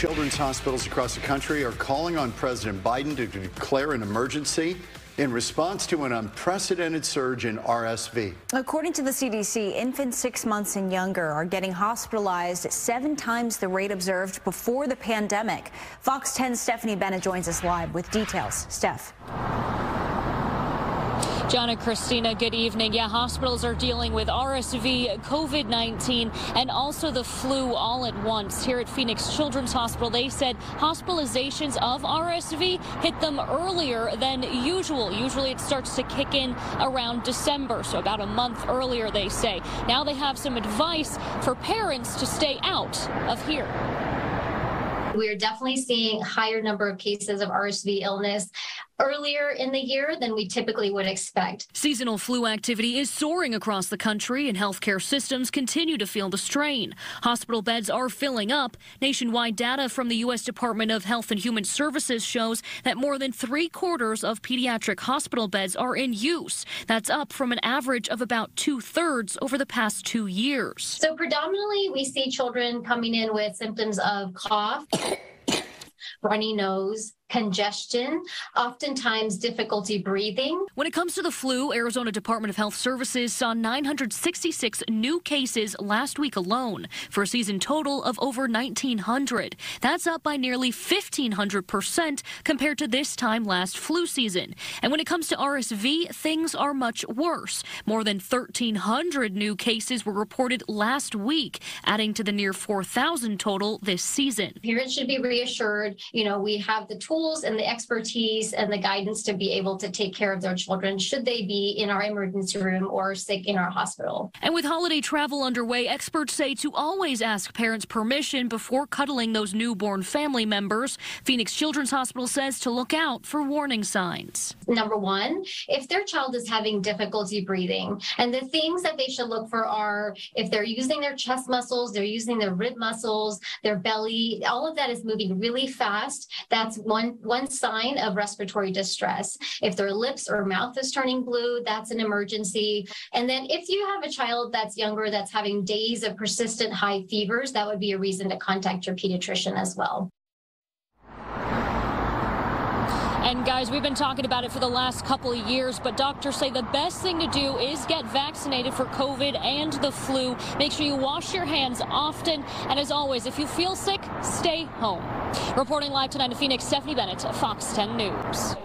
Children's hospitals across the country are calling on President Biden to declare an emergency in response to an unprecedented surge in RSV. According to the CDC, infants six months and younger are getting hospitalized at seven times the rate observed before the pandemic. Fox 10's Stephanie Bennett joins us live with details. Steph. John and Christina, good evening. Yeah, hospitals are dealing with RSV, COVID 19, and also the flu all at once. Here at Phoenix Children's Hospital, they said hospitalizations of RSV hit them earlier than usual. Usually it starts to kick in around December, so about a month earlier, they say. Now they have some advice for parents to stay out of here. We are definitely seeing higher number of cases of RSV illness earlier in the year than we typically would expect. Seasonal flu activity is soaring across the country, and healthcare systems continue to feel the strain. Hospital beds are filling up. Nationwide data from the U.S. Department of Health and Human Services shows that more than three quarters of pediatric hospital beds are in use. That's up from an average of about two thirds over the past two years. So, predominantly, we see children coming in with symptoms of cough. Runny nose, congestion, oftentimes difficulty breathing. When it comes to the flu, Arizona Department of Health Services saw 966 new cases last week alone for a season total of over 1,900. That's up by nearly 1,500% compared to this time last flu season. And when it comes to RSV, things are much worse. More than 1,300 new cases were reported last week, adding to the near 4,000 total this season. Parents should be reassured, you know, we have the tools tools and the expertise and the guidance to be able to take care of their children should they be in our emergency room or sick in our hospital. And with holiday travel underway, experts say to always ask parents permission before cuddling those newborn family members. Phoenix Children's Hospital says to look out for warning signs. Number one, if their child is having difficulty breathing, and the things that they should look for are if they're using their chest muscles, they're using their rib muscles, their belly, all of that is moving really fast. That's one one, sign of respiratory distress. If their lips or mouth is turning blue, that's an emergency. And then if you have a child that's younger that's having days of persistent high fevers, that would be a reason to contact your pediatrician as well. And guys, we've been talking about it for the last couple of years, but doctors say the best thing to do is get vaccinated for COVID and the flu. Make sure you wash your hands often. And as always, if you feel sick, stay home. Reporting live tonight in Phoenix, Stephanie Bennett, Fox 10 News.